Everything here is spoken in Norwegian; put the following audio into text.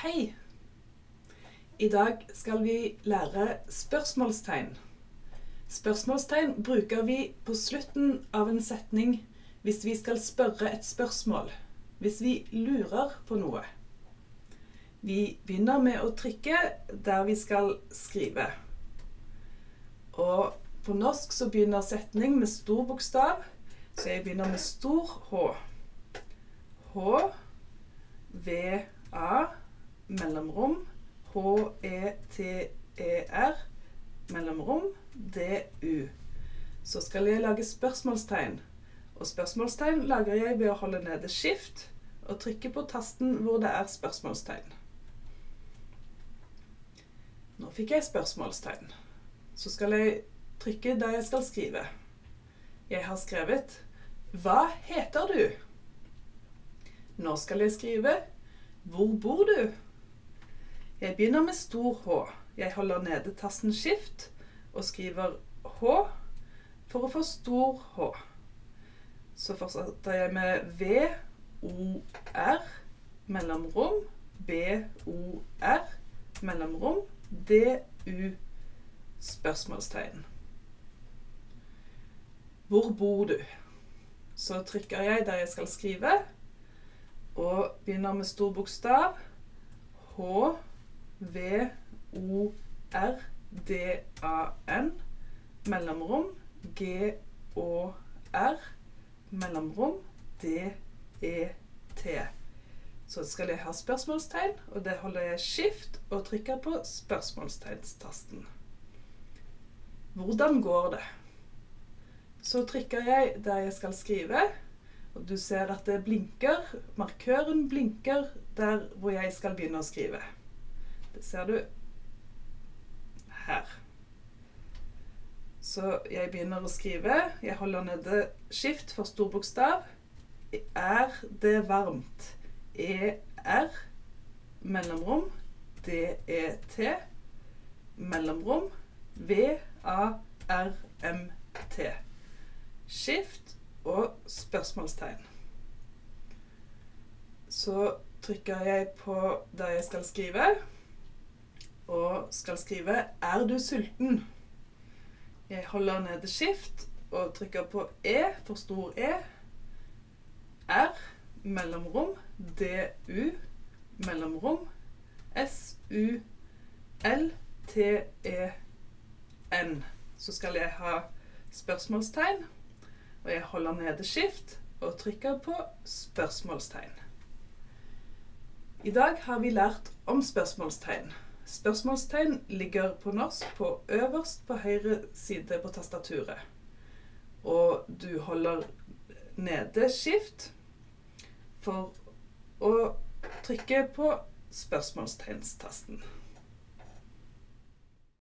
Hei! I dag skal vi lære spørsmålstegn. Spørsmålstegn bruker vi på slutten av en setning hvis vi skal spørre et spørsmål, hvis vi lurer på noe. Vi begynner med å trykke der vi skal skrive. Og på norsk så begynner setning med stor bokstav, så jeg begynner med stor H. H, V, A, mellomrom, H-E-T-E-R, mellomrom, D-U. Så skal jeg lage spørsmålstegn. Og spørsmålstegn lager jeg ved å holde nede skift og trykke på tasten hvor det er spørsmålstegn. Nå fikk jeg spørsmålstegn. Så skal jeg trykke der jeg skal skrive. Jeg har skrevet 'Hva heter du?' Nå skal jeg skrive 'Hvor bor du?' Jeg begynner med stor H. Jeg holder nede tasten Skift og skriver H for å få stor H. Så fortsetter jeg med V-O-R mellomrom B-O-R mellomrom D-U spørsmålstegn. Hvor bor du? Så trykker jeg der jeg skal skrive, og begynner med stor bokstav. H, V, O, R, D, A, N. Mellomrom. G, Å, R. Mellomrom. D, E, T. Så skal jeg ha spørsmålstegn, og det holder jeg skift og trykker på spørsmålstegnstasten. Hvordan går det? Så trykker jeg der jeg skal skrive, og du ser at det blinker. Markøren blinker der hvor jeg skal begynne å skrive. Ser du her. Så jeg begynner å skrive. Jeg holder nede skift for stor bokstav. Er det varmt? E-R, mellomrom, D-E-T, mellomrom, V-A-R-M-T. Skift og spørsmålstegn. Så trykker jeg på der jeg skal skrive, og skal skrive 'Er du sulten?' Jeg holder nede skift og trykker på E for stor E. R, mellomrom, D-U, mellomrom, S-U-L-T-E-N. Så skal jeg ha spørsmålstegn, og jeg holder nede skift og trykker på spørsmålstegn. I dag har vi lært om spørsmålstegn. Spørsmålstegn ligger på norsk på øverst på høyre side på tastaturet. Og du holder nede skift for å trykke på spørsmålstegnstasten.